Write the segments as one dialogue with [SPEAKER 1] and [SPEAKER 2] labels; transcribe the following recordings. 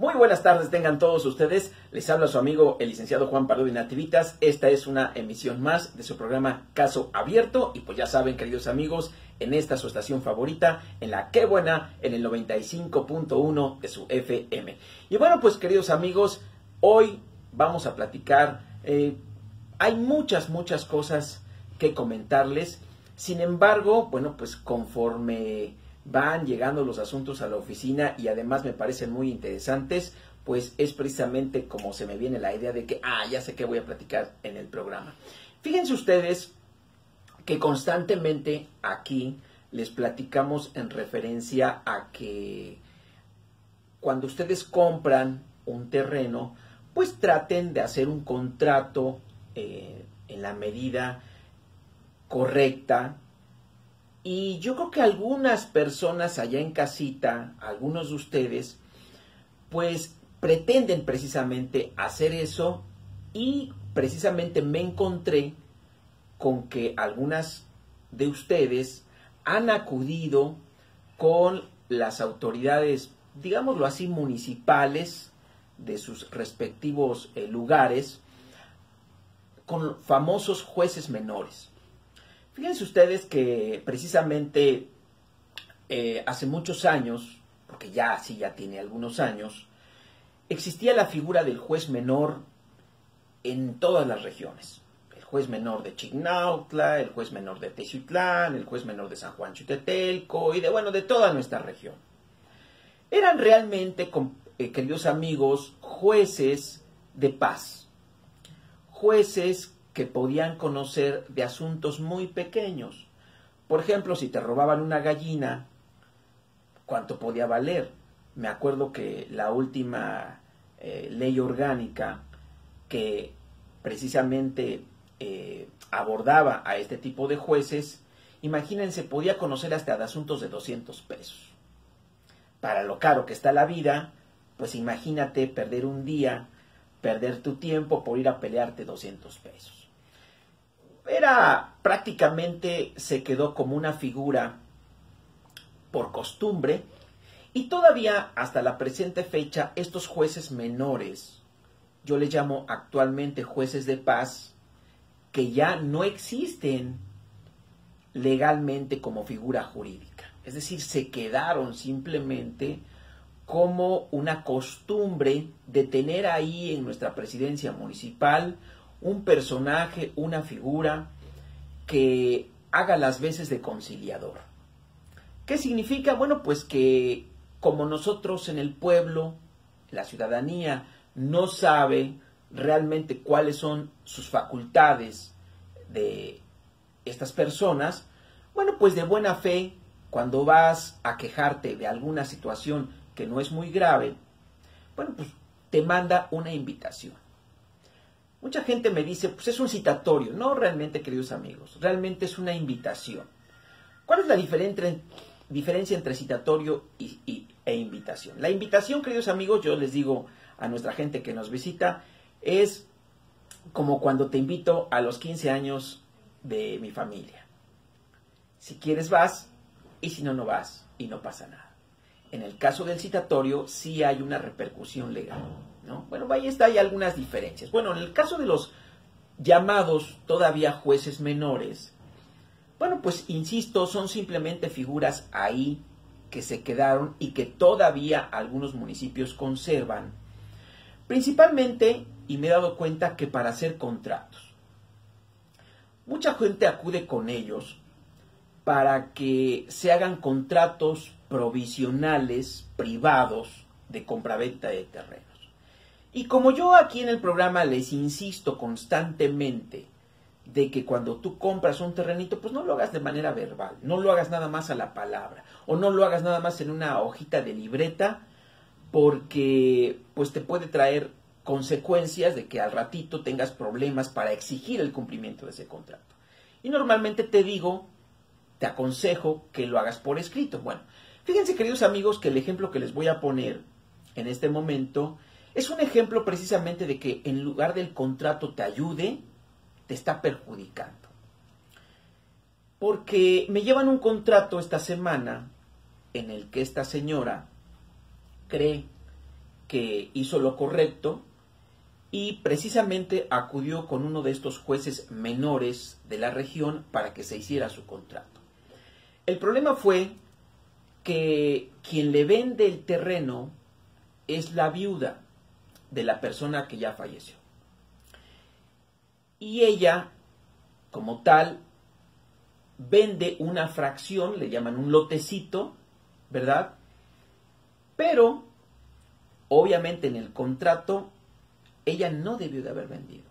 [SPEAKER 1] Muy buenas tardes, tengan todos ustedes. Les habla su amigo el licenciado Juan Pardo Nativitas. Esta es una emisión más de su programa Caso Abierto. Y pues ya saben, queridos amigos, en esta su estación favorita, en la que buena, en el 95.1 de su FM. Y bueno, pues queridos amigos, hoy vamos a platicar. Eh, hay muchas, muchas cosas que comentarles. Sin embargo, bueno, pues conforme van llegando los asuntos a la oficina y además me parecen muy interesantes, pues es precisamente como se me viene la idea de que, ah, ya sé qué voy a platicar en el programa. Fíjense ustedes que constantemente aquí les platicamos en referencia a que cuando ustedes compran un terreno, pues traten de hacer un contrato eh, en la medida correcta, y yo creo que algunas personas allá en casita, algunos de ustedes, pues pretenden precisamente hacer eso y precisamente me encontré con que algunas de ustedes han acudido con las autoridades, digámoslo así, municipales de sus respectivos eh, lugares, con famosos jueces menores. Fíjense ustedes que precisamente eh, hace muchos años, porque ya sí ya tiene algunos años, existía la figura del juez menor en todas las regiones. El juez menor de Chignautla, el juez menor de Teciutlán, el juez menor de San Juan Chutetelco y de bueno, de toda nuestra región. Eran realmente, eh, queridos amigos, jueces de paz. Jueces podían conocer de asuntos muy pequeños. Por ejemplo, si te robaban una gallina, ¿cuánto podía valer? Me acuerdo que la última eh, ley orgánica que precisamente eh, abordaba a este tipo de jueces, imagínense, podía conocer hasta de asuntos de 200 pesos. Para lo caro que está la vida, pues imagínate perder un día, perder tu tiempo por ir a pelearte 200 pesos era prácticamente se quedó como una figura por costumbre y todavía hasta la presente fecha estos jueces menores, yo les llamo actualmente jueces de paz, que ya no existen legalmente como figura jurídica. Es decir, se quedaron simplemente como una costumbre de tener ahí en nuestra presidencia municipal un personaje, una figura que haga las veces de conciliador. ¿Qué significa? Bueno, pues que como nosotros en el pueblo, la ciudadanía no sabe realmente cuáles son sus facultades de estas personas, bueno, pues de buena fe, cuando vas a quejarte de alguna situación que no es muy grave, bueno, pues te manda una invitación. Mucha gente me dice, pues es un citatorio. No realmente, queridos amigos, realmente es una invitación. ¿Cuál es la diferencia entre citatorio y, e invitación? La invitación, queridos amigos, yo les digo a nuestra gente que nos visita, es como cuando te invito a los 15 años de mi familia. Si quieres vas y si no, no vas y no pasa nada. En el caso del citatorio sí hay una repercusión legal. Bueno, ahí está, hay algunas diferencias. Bueno, en el caso de los llamados todavía jueces menores, bueno, pues insisto, son simplemente figuras ahí que se quedaron y que todavía algunos municipios conservan, principalmente, y me he dado cuenta que para hacer contratos. Mucha gente acude con ellos para que se hagan contratos provisionales privados de compraventa de terreno. Y como yo aquí en el programa les insisto constantemente de que cuando tú compras un terrenito, pues no lo hagas de manera verbal, no lo hagas nada más a la palabra, o no lo hagas nada más en una hojita de libreta, porque pues te puede traer consecuencias de que al ratito tengas problemas para exigir el cumplimiento de ese contrato. Y normalmente te digo, te aconsejo que lo hagas por escrito. Bueno, fíjense queridos amigos que el ejemplo que les voy a poner en este momento es un ejemplo precisamente de que en lugar del contrato te ayude, te está perjudicando. Porque me llevan un contrato esta semana en el que esta señora cree que hizo lo correcto y precisamente acudió con uno de estos jueces menores de la región para que se hiciera su contrato. El problema fue que quien le vende el terreno es la viuda de la persona que ya falleció. Y ella, como tal, vende una fracción, le llaman un lotecito, ¿verdad? Pero, obviamente en el contrato, ella no debió de haber vendido.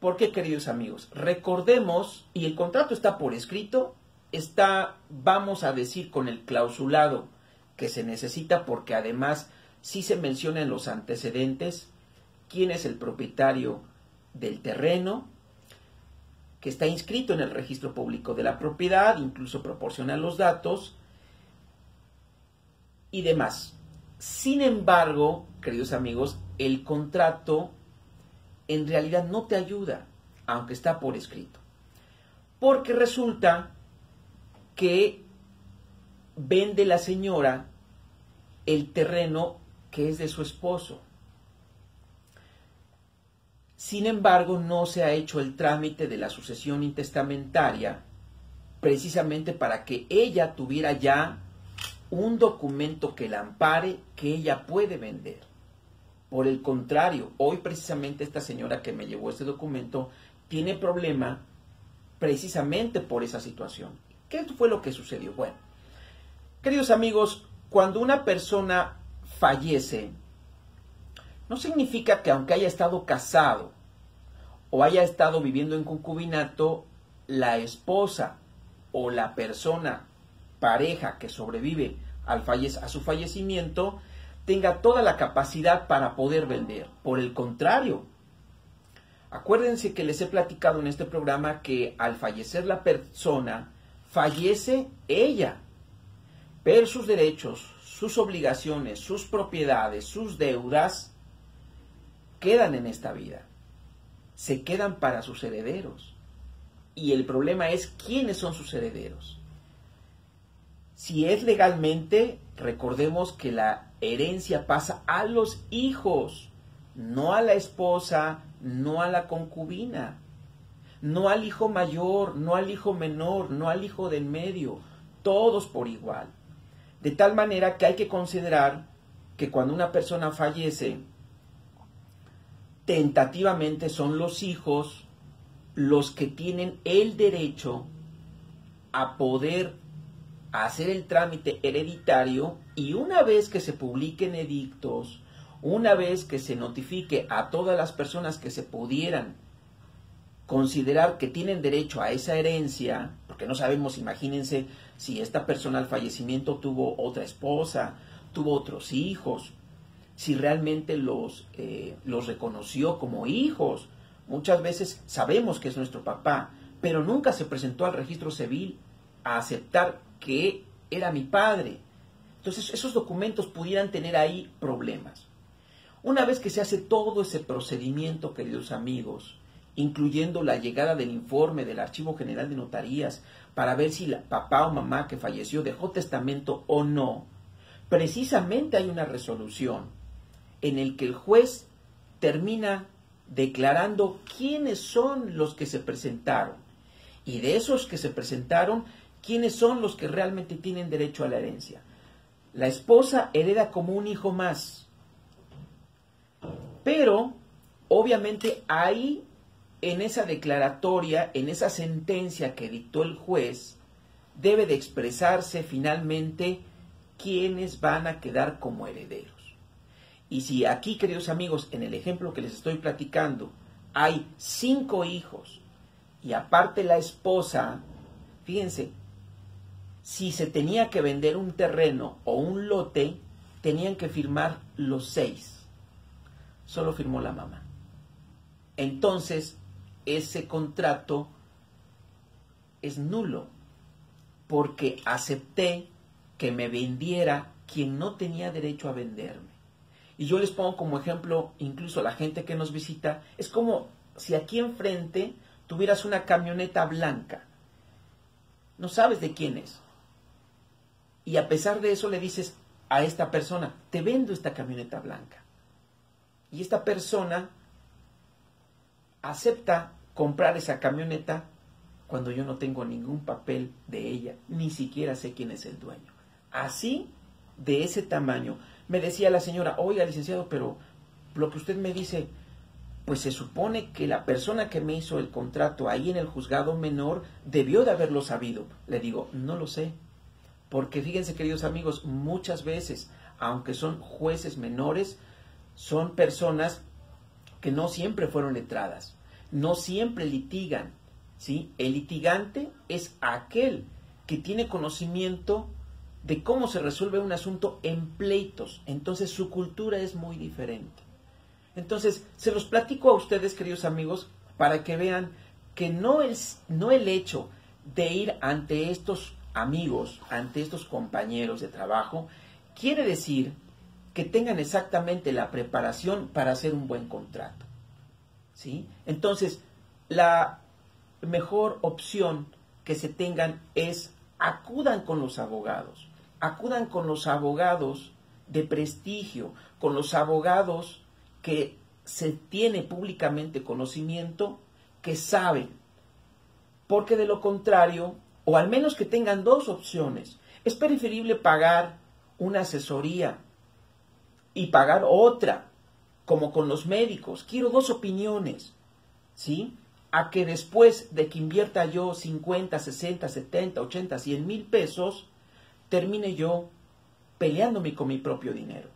[SPEAKER 1] ¿Por qué, queridos amigos? Recordemos, y el contrato está por escrito, está, vamos a decir, con el clausulado que se necesita porque además sí se menciona en los antecedentes quién es el propietario del terreno, que está inscrito en el registro público de la propiedad, incluso proporciona los datos y demás. Sin embargo, queridos amigos, el contrato en realidad no te ayuda, aunque está por escrito. Porque resulta que vende la señora el terreno que es de su esposo. Sin embargo, no se ha hecho el trámite de la sucesión intestamentaria precisamente para que ella tuviera ya un documento que la ampare que ella puede vender. Por el contrario, hoy precisamente esta señora que me llevó este documento tiene problema precisamente por esa situación. ¿Qué fue lo que sucedió? Bueno, queridos amigos, cuando una persona fallece, no significa que aunque haya estado casado o haya estado viviendo en concubinato, la esposa o la persona, pareja que sobrevive al a su fallecimiento, tenga toda la capacidad para poder vender. Por el contrario, acuérdense que les he platicado en este programa que al fallecer la persona, fallece ella, pero sus derechos, sus obligaciones, sus propiedades, sus deudas, quedan en esta vida. Se quedan para sus herederos. Y el problema es quiénes son sus herederos. Si es legalmente, recordemos que la herencia pasa a los hijos, no a la esposa, no a la concubina no al hijo mayor, no al hijo menor, no al hijo del medio, todos por igual. De tal manera que hay que considerar que cuando una persona fallece, tentativamente son los hijos los que tienen el derecho a poder hacer el trámite hereditario y una vez que se publiquen edictos, una vez que se notifique a todas las personas que se pudieran considerar que tienen derecho a esa herencia, porque no sabemos, imagínense, si esta persona al fallecimiento tuvo otra esposa, tuvo otros hijos, si realmente los, eh, los reconoció como hijos. Muchas veces sabemos que es nuestro papá, pero nunca se presentó al registro civil a aceptar que era mi padre. Entonces esos documentos pudieran tener ahí problemas. Una vez que se hace todo ese procedimiento, queridos amigos, incluyendo la llegada del informe del Archivo General de Notarías para ver si la papá o mamá que falleció dejó testamento o no, precisamente hay una resolución en el que el juez termina declarando quiénes son los que se presentaron y de esos que se presentaron, quiénes son los que realmente tienen derecho a la herencia. La esposa hereda como un hijo más, pero obviamente hay en esa declaratoria, en esa sentencia que dictó el juez, debe de expresarse finalmente quiénes van a quedar como herederos. Y si aquí, queridos amigos, en el ejemplo que les estoy platicando, hay cinco hijos y aparte la esposa, fíjense, si se tenía que vender un terreno o un lote, tenían que firmar los seis. Solo firmó la mamá. Entonces, ese contrato es nulo, porque acepté que me vendiera quien no tenía derecho a venderme. Y yo les pongo como ejemplo, incluso a la gente que nos visita, es como si aquí enfrente tuvieras una camioneta blanca. No sabes de quién es. Y a pesar de eso le dices, a esta persona, te vendo esta camioneta blanca. Y esta persona acepta comprar esa camioneta cuando yo no tengo ningún papel de ella, ni siquiera sé quién es el dueño. Así, de ese tamaño, me decía la señora, oiga, licenciado, pero lo que usted me dice, pues se supone que la persona que me hizo el contrato ahí en el juzgado menor debió de haberlo sabido. Le digo, no lo sé. Porque fíjense, queridos amigos, muchas veces, aunque son jueces menores, son personas que no siempre fueron letradas, no siempre litigan, ¿sí? El litigante es aquel que tiene conocimiento de cómo se resuelve un asunto en pleitos, entonces su cultura es muy diferente. Entonces, se los platico a ustedes, queridos amigos, para que vean que no es no el hecho de ir ante estos amigos, ante estos compañeros de trabajo, quiere decir que tengan exactamente la preparación para hacer un buen contrato. ¿Sí? Entonces, la mejor opción que se tengan es acudan con los abogados, acudan con los abogados de prestigio, con los abogados que se tiene públicamente conocimiento, que saben, porque de lo contrario, o al menos que tengan dos opciones, es preferible pagar una asesoría y pagar otra, como con los médicos. Quiero dos opiniones, ¿sí? A que después de que invierta yo 50, 60, 70, 80, 100 mil pesos, termine yo peleándome con mi propio dinero.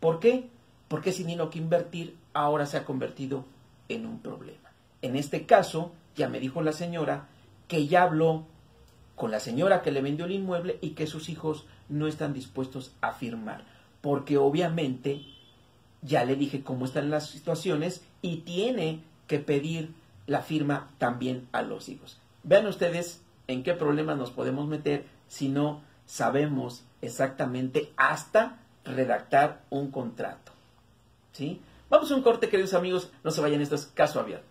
[SPEAKER 1] ¿Por qué? Porque ese dinero que invertir ahora se ha convertido en un problema. En este caso, ya me dijo la señora que ya habló con la señora que le vendió el inmueble y que sus hijos no están dispuestos a firmar porque obviamente ya le dije cómo están las situaciones y tiene que pedir la firma también a los hijos. Vean ustedes en qué problemas nos podemos meter si no sabemos exactamente hasta redactar un contrato. ¿Sí? Vamos a un corte, queridos amigos, no se vayan, esto es caso abierto.